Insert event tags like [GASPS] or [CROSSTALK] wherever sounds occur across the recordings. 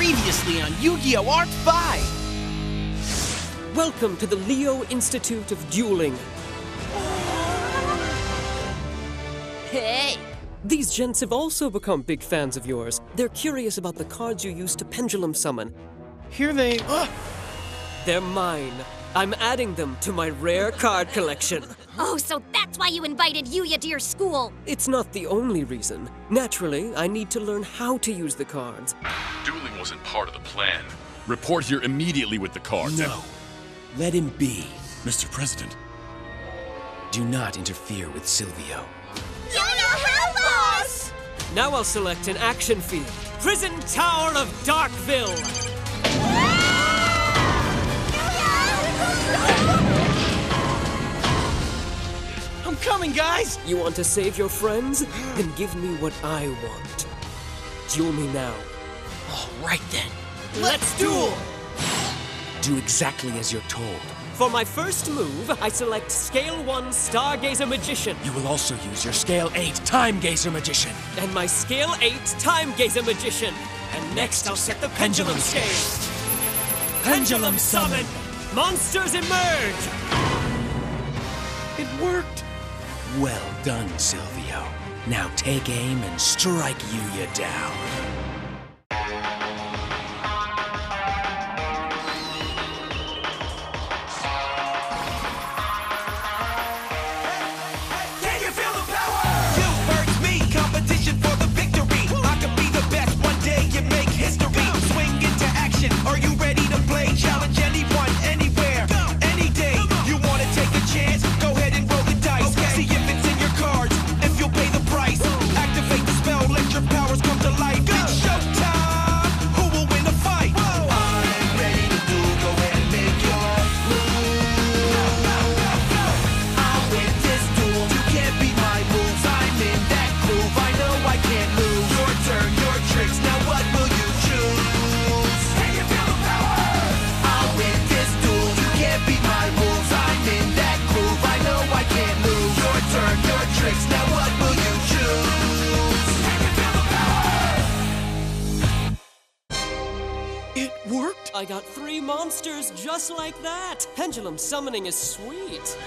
Previously on Yu-Gi-Oh! ARC-V! Welcome to the Leo Institute of Dueling. Hey! These gents have also become big fans of yours. They're curious about the cards you use to pendulum summon. Here they... Uh. They're mine. I'm adding them to my rare card collection. Oh, so that's why you invited Yuya to your school! It's not the only reason. Naturally, I need to learn how to use the cards. Dueling wasn't part of the plan. Report here immediately with the cards. No. Let him be. Mr. President. Do not interfere with Sylvio. Yuya, help us! Now I'll select an action field. Prison Tower of Darkville! Coming, guys! You want to save your friends? Then give me what I want. Duel me now. All right then. Let's duel! Do exactly as you're told. For my first move, I select Scale 1 Stargazer Magician. You will also use your Scale 8 Time Gazer Magician. and my Scale 8 Time Gazer Magician. And next I'll set the Pendulum Scale. Pendulum Summon! Monsters emerge! It worked! Well done, Sylvio. Now take aim and strike Yuya down. Just like that. Pendulum summoning is sweet.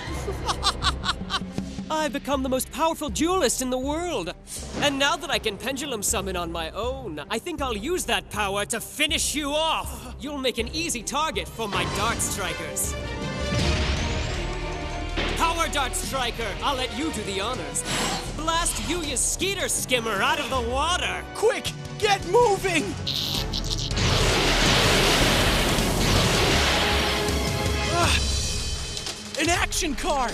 [LAUGHS] I've become the most powerful duelist in the world. And now that I can pendulum summon on my own, I think I'll use that power to finish you off. You'll make an easy target for my dart strikers. Power Dart Striker, I'll let you do the honors. Blast Yuya's Skeeter Skimmer out of the water. Quick, get moving! Ah, an action card!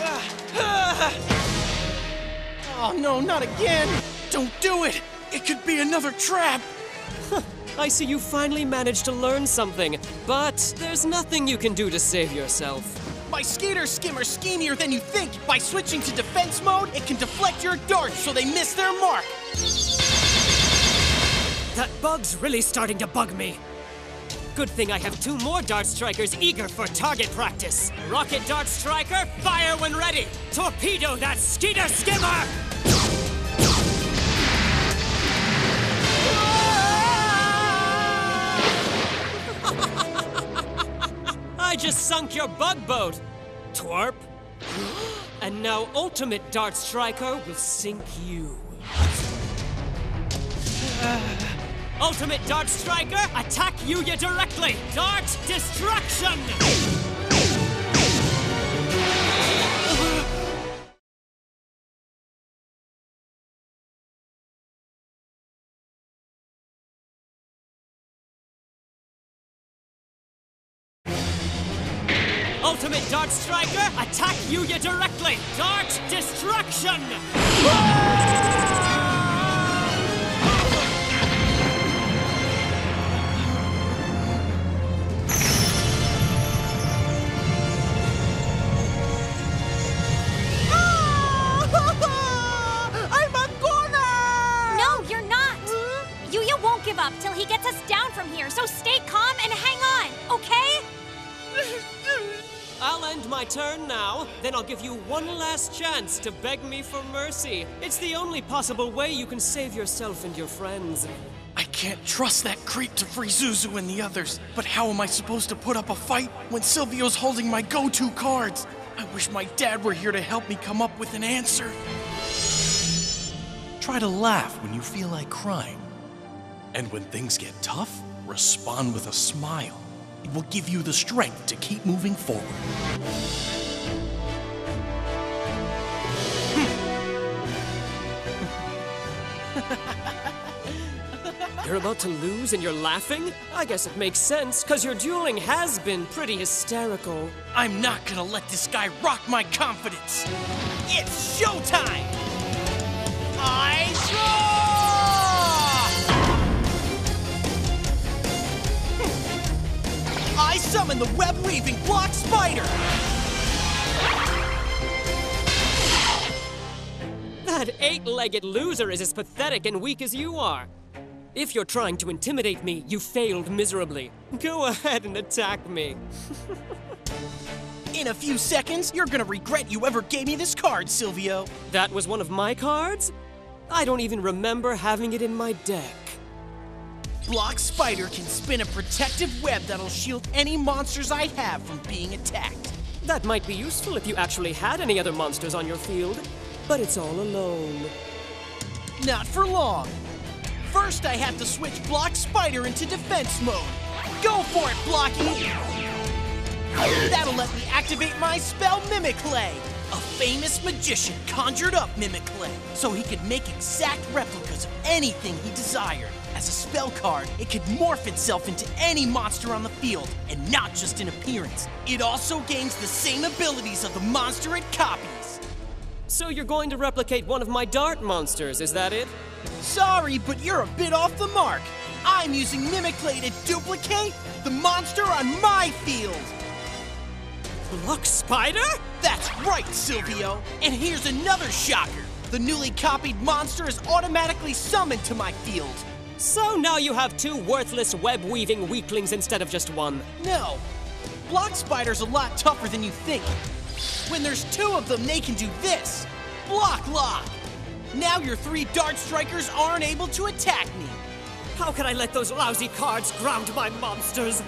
Ah, ah. Oh no, not again! Don't do it! It could be another trap! [LAUGHS] I see you finally managed to learn something, but there's nothing you can do to save yourself. My Skeeter Skimmer's schemier than you think. By switching to defense mode, it can deflect your darts so they miss their mark. That bug's really starting to bug me. Good thing I have two more Dart Strikers eager for target practice. Rocket Dart Striker, fire when ready! Torpedo that Skeeter Skimmer! [LAUGHS] I just sunk your bug boat, twerp. [GASPS] And now Ultimate Dart Striker will sink you. [SIGHS] [SIGHS] Ultimate Dart Striker, attack Yuya directly! Dart Destruction! Ultimate Dart Striker, attack Yuya directly! Dart Destruction! I'll end my turn now, then I'll give you one last chance to beg me for mercy. It's the only possible way you can save yourself and your friends. I can't trust that creep to free Zuzu and the others. But how am I supposed to put up a fight when Sylvio's holding my go-to cards? I wish my dad were here to help me come up with an answer. Try to laugh when you feel like crying. And when things get tough, respond with a smile. It will give you the strength to keep moving forward. [LAUGHS] You're about to lose and you're laughing? I guess it makes sense, because your dueling has been pretty hysterical. I'm not gonna let this guy rock my confidence. It's showtime! I draw! Summon the web-weaving block spider! That eight-legged loser is as pathetic and weak as you are. If you're trying to intimidate me, you failed miserably. Go ahead and attack me. In a few seconds, you're gonna regret you ever gave me this card, Sylvio. That was one of my cards? I don't even remember having it in my deck. Block Spider can spin a protective web that'll shield any monsters I have from being attacked. That might be useful if you actually had any other monsters on your field, but it's all alone. Not for long. First, I have to switch Block Spider into defense mode. Go for it, Blocky! That'll let me activate my spell Mimic Mimiclay. A famous magician conjured up Mimic Mimiclay so he could make exact replicas of anything he desired. As a spell card, it could morph itself into any monster on the field, and not just in appearance. It also gains the same abilities of the monster it copies. So you're going to replicate one of my dart monsters, is that it? Sorry, but you're a bit off the mark. I'm using Mimiclay to duplicate the monster on my field. Block Spider? That's right, Sylvio. And here's another shocker. The newly copied monster is automatically summoned to my field. So now you have two worthless web-weaving weaklings instead of just one. No, Block Spider's a lot tougher than you think. When there's two of them, they can do this. Block Lock. Now your three Dart Strikers aren't able to attack me. How can I let those lousy cards ground my monsters?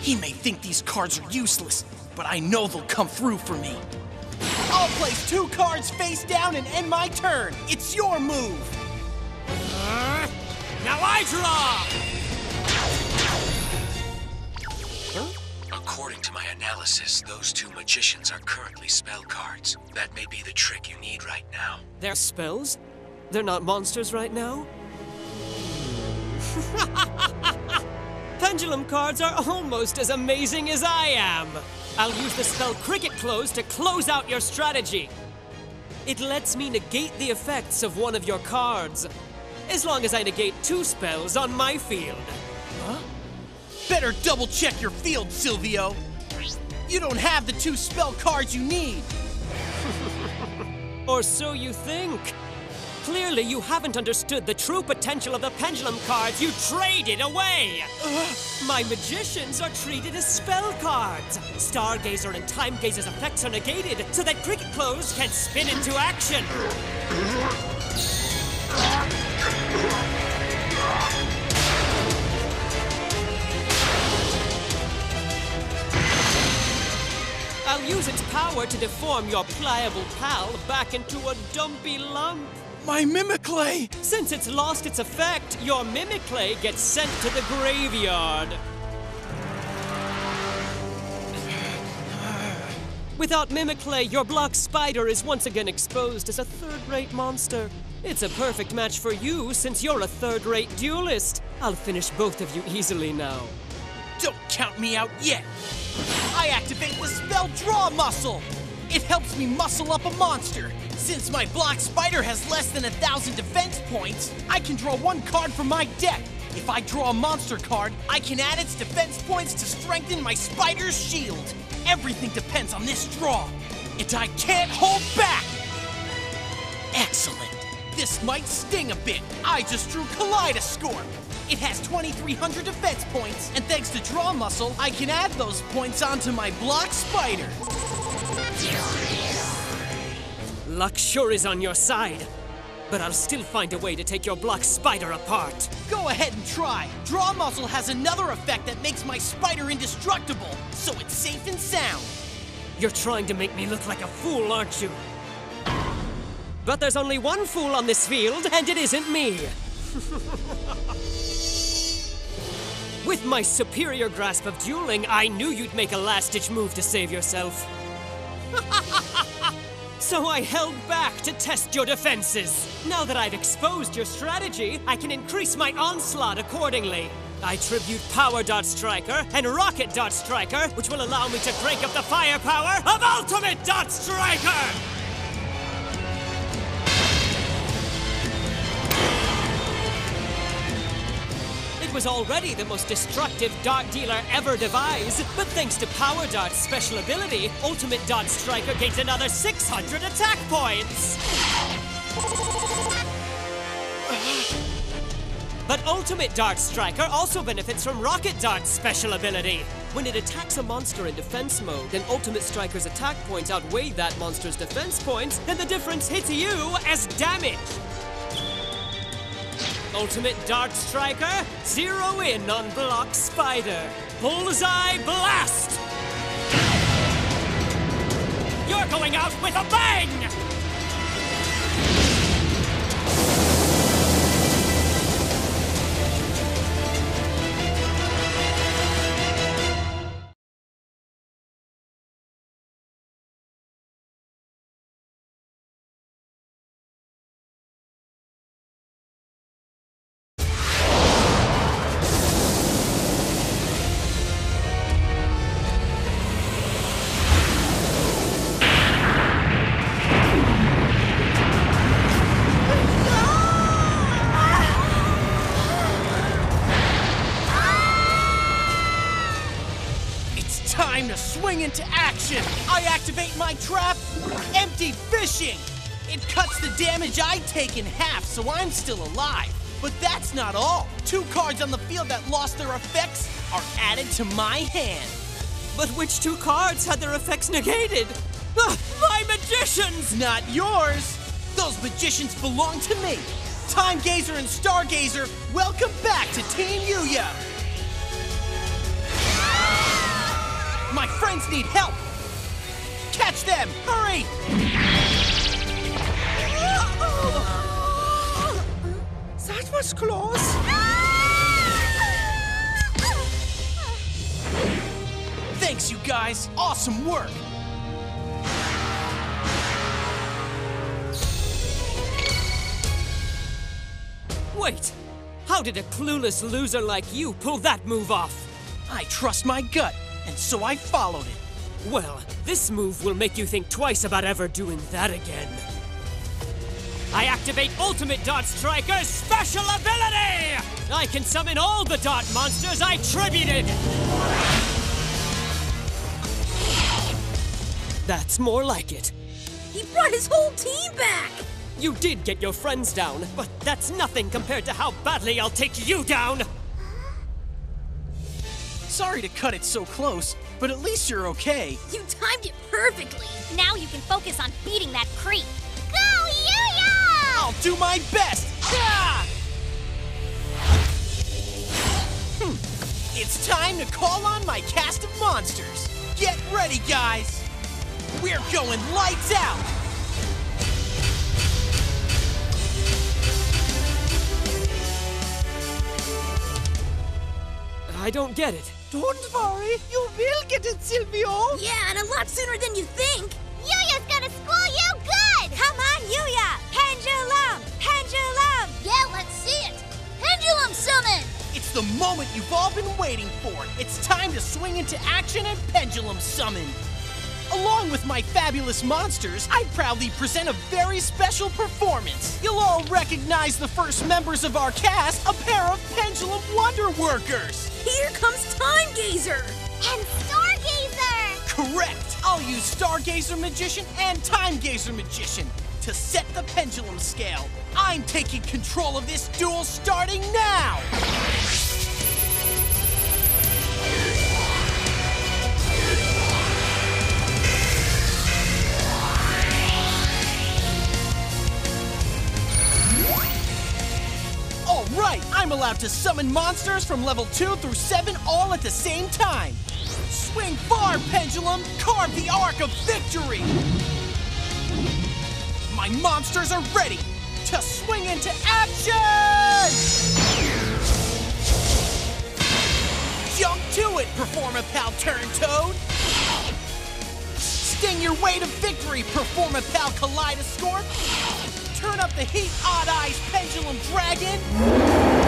He may think these cards are useless, but I know they'll come through for me. I'll place two cards face down and end my turn. It's your move. Now I draw! According to my analysis, those two magicians are currently spell cards. That may be the trick you need right now. They're spells? They're not monsters right now? [LAUGHS] Pendulum cards are almost as amazing as I am. I'll use the spell Cricket Close to close out your strategy. It lets me negate the effects of one of your cards, as long as I negate two spells on my field. Huh? Better double check your field, Sylvio. You don't have the two spell cards you need. [LAUGHS] Or so you think. Clearly, you haven't understood the true potential of the pendulum cards you traded away! Uh. My magicians are treated as spell cards! Stargazer and Timegazer's effects are negated so that Cricket Close can spin into action! [LAUGHS] I'll use its power to deform your pliable pal back into a dumpy lump. My Mimiclay! Since it's lost its effect, your Mimiclay gets sent to the graveyard. Without Mimiclay, your block spider is once again exposed as a third-rate monster. It's a perfect match for you since you're a third-rate duelist. I'll finish both of you easily now. Don't count me out yet. I activate the spell draw muscle. It helps me muscle up a monster. Since my block spider has less than a thousand defense points, I can draw one card from my deck. If I draw a monster card, I can add its defense points to strengthen my spider's shield. Everything depends on this draw, and I can't hold back. Excellent. This might sting a bit. I just drew Kaleidoscorp. It has 2,300 defense points, and thanks to Draw Muscle, I can add those points onto my Block Spider. Luck sure is on your side. but I'll still find a way to take your block spider apart. Go ahead and try. Draw Muscle has another effect that makes my spider indestructible, so it's safe and sound. You're trying to make me look like a fool, aren't you? But there's only one fool on this field, and it isn't me. [LAUGHS] With my superior grasp of dueling, I knew you'd make a last ditch move to save yourself. [LAUGHS] so I held back to test your defenses. Now that I've exposed your strategy, I can increase my onslaught accordingly. I tribute Power Dart Striker and Rocket Dart Striker, which will allow me to crank up the firepower of Ultimate Dart Striker! Was already the most destructive dart dealer ever devised, but thanks to Power Dart's special ability, Ultimate Dart Striker gains another 600 attack points! But Ultimate Dart Striker also benefits from Rocket Dart's special ability. When it attacks a monster in defense mode, and Ultimate Striker's attack points outweigh that monster's defense points, then the difference hits you as damage. Ultimate Dart Striker, zero in on Block Spider. Bullseye Blast! You're going out with a bang! Swing into action. I activate my trap, Empty Fishing. It cuts the damage I take in half, so I'm still alive. But that's not all. Two cards on the field that lost their effects are added to my hand. But which two cards had their effects negated? [LAUGHS] My magicians! Not yours. Those magicians belong to me. Time Gazer and Stargazer, welcome back to Team Yuya. My friends need help. Catch them! Hurry! That was close. Thanks, you guys. Awesome work. Wait! How did a clueless loser like you pull that move off? I trust my gut, and so I followed it. Well, this move will make you think twice about ever doing that again. I activate Ultimate Dart Striker's special ability! I can summon all the Dart monsters I tributed! That's more like it. He brought his whole team back. You did get your friends down, but that's nothing compared to how badly I'll take you down! Sorry to cut it so close, but at least you're okay. You timed it perfectly. Now you can focus on beating that creep. Go, Yuya! I'll do my best. Ah! It's time to call on my cast of monsters. Get ready, guys. We're going lights out. I don't get it. Don't worry, you will get it, Sylvio. Yeah, and a lot sooner than you think. Yuya's gonna school you good! Come on, Yuya! Pendulum! Pendulum! Yeah, let's see it! Pendulum summon! It's the moment you've all been waiting for. It's time to swing into action and pendulum summon. Along with my fabulous monsters, I proudly present a very special performance. You'll all recognize the first members of our cast, a pair of pendulum wonder workers. Here comes Time Gazer. And Stargazer! Correct. I'll use Stargazer Magician and Time Gazer Magician to set the pendulum scale. I'm taking control of this duel starting now. To summon monsters from level 2 through 7 all at the same time. Swing far, Pendulum! Carve the arc of victory! My monsters are ready to swing into action! Jump to it, Performa Pal Turn Toad! Sting your way to victory, Performa Pal Kaleidoscorp! Turn up the heat, Odd Eyes Pendulum Dragon!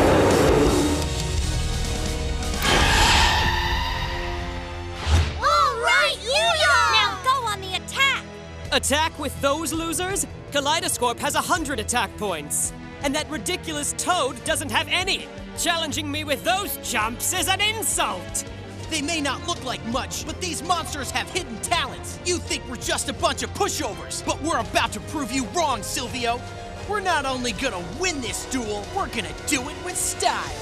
Attack! With those losers? Kaleidoscorp has a hundred attack points. And that ridiculous Toad doesn't have any. Challenging me with those jumps is an insult! They may not look like much, but these monsters have hidden talents. You think we're just a bunch of pushovers, but we're about to prove you wrong, Sylvio. We're not only gonna win this duel, we're gonna do it with style.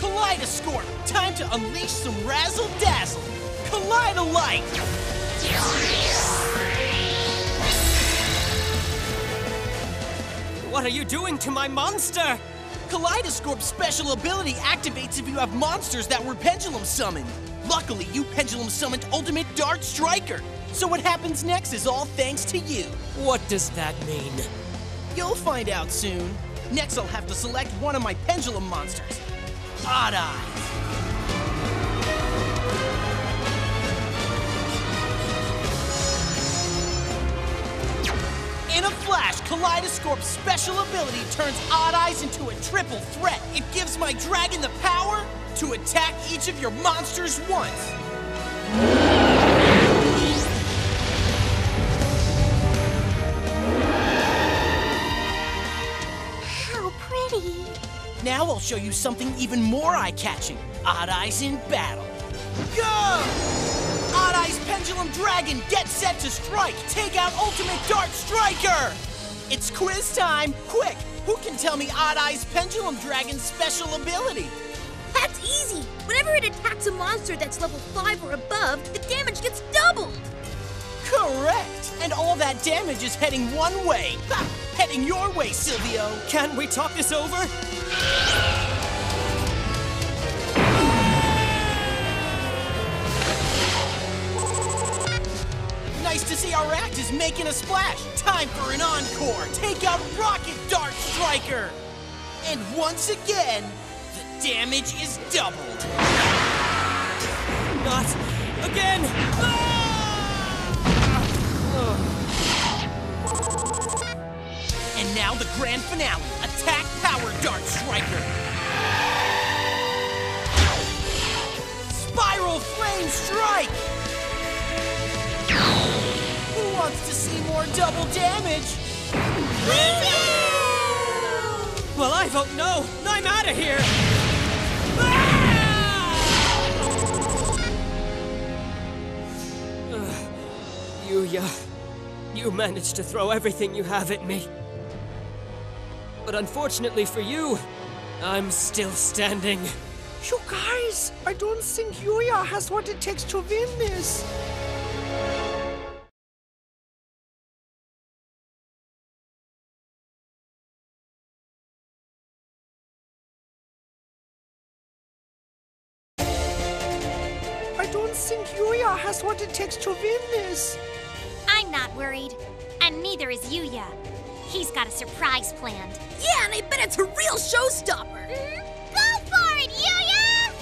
Kaleidoscorp, time to unleash some razzle dazzle. Kaleidolite! What are you doing to my monster? Kaleidoscorp's special ability activates if you have monsters that were pendulum summoned. Luckily, you pendulum summoned Ultimate Dart Striker. So what happens next is all thanks to you. What does that mean? You'll find out soon. Next, I'll have to select one of my pendulum monsters. Odd Eyes. Flash, Kaleidoscorp's special ability turns Odd Eyes into a triple threat. It gives my dragon the power to attack each of your monsters once. How pretty! Now I'll show you something even more eye-catching. Odd Eyes in battle. Go! Odd Eyes Pendulum Dragon, get set to strike! Take out Ultimate Dart Striker! It's quiz time! Quick! Who can tell me Odd Eyes Pendulum Dragon's special ability? That's easy. Whenever it attacks a monster that's level 5 or above, the damage gets doubled. Correct! And all that damage is heading one way. Ha! Heading your way, Sylvio! Can we talk this over? Our act is making a splash. Time for an encore. Take out Rocket Dart Striker. And once again, the damage is doubled. Not again! Ah! And now the grand finale. Attack Power Dart Striker. Spiral Flame Strike. Wants to see more double damage? Well, I vote no. I'm out of here. Ah! Ugh. Yuya, uh, you managed to throw everything you have at me. But unfortunately for you, I'm still standing. You guys, I don't think Yuya has what it takes to win this. Has what it takes to win this. I'm not worried. And neither is Yuya. He's got a surprise planned. Yeah, and I bet it's a real showstopper. Hmm? Go for it, Yuya!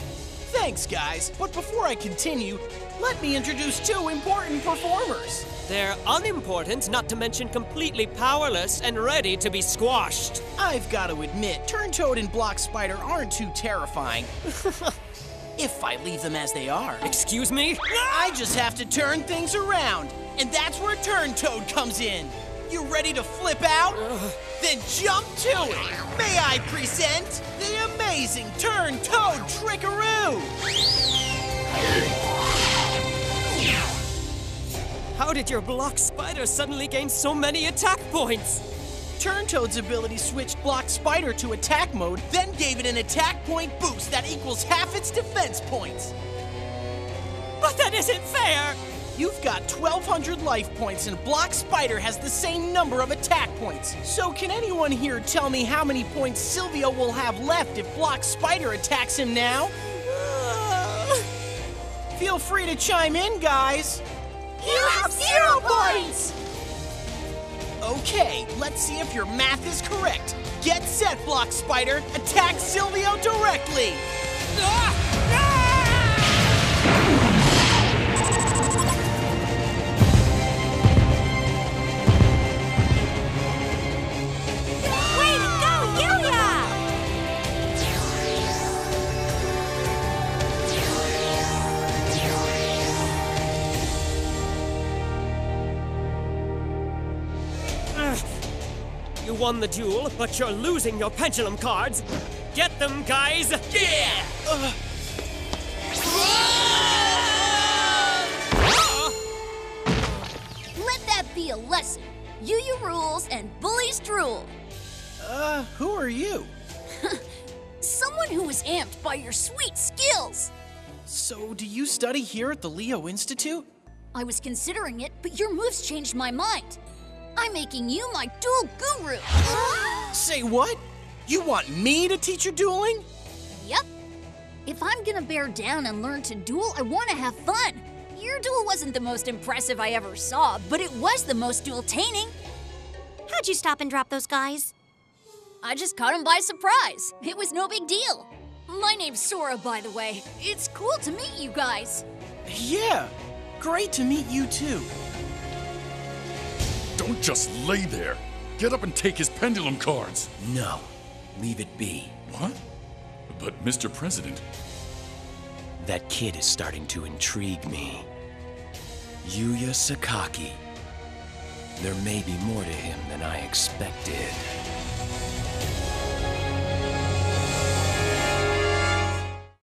Thanks, guys. But before I continue, let me introduce two important performers. They're unimportant, not to mention completely powerless and ready to be squashed. I've got to admit, Turntoad and Block Spider aren't too terrifying. [LAUGHS] if I leave them as they are. Excuse me? I just have to turn things around, and that's where Turn Toad comes in. You ready to flip out? Then jump to it. May I present the amazing Turn Toad Trickaroo? How did your block spider suddenly gain so many attack points? Turntoad's ability switched Block Spider to attack mode, then gave it an attack point boost that equals half its defense points. But that isn't fair! You've got 1,200 life points, and Block Spider has the same number of attack points. So, can anyone here tell me how many points Sylvio will have left if Block Spider attacks him now? [SIGHS] Feel free to chime in, guys. You have zero points! Okay, let's see if your math is correct. Get set, Block Spider. Attack Sylvio directly. Way You won the duel, but you're losing your pendulum cards. Get them, guys! Yeah! Uh, Let that be a lesson. Yu Yu rules and bullies drool. uh, who are you? [LAUGHS] Someone who was amped by your sweet skills. So, do you study here at the Leo Institute? I was considering it, but your moves changed my mind. I'm making you my duel guru. Say what? You want me to teach you dueling? Yep. If I'm gonna bear down and learn to duel, I wanna have fun. Your duel wasn't the most impressive I ever saw, but it was the most duel-taining. How'd you stop and drop those guys? I just caught them by surprise. It was no big deal. My name's Sora, by the way. It's cool to meet you guys. Yeah, great to meet you too. Don't just lay there. Get up and take his pendulum cards. No, leave it be. What? But, Mr. President, That kid is starting to intrigue me. Yuya Sakaki. There may be more to him than I expected.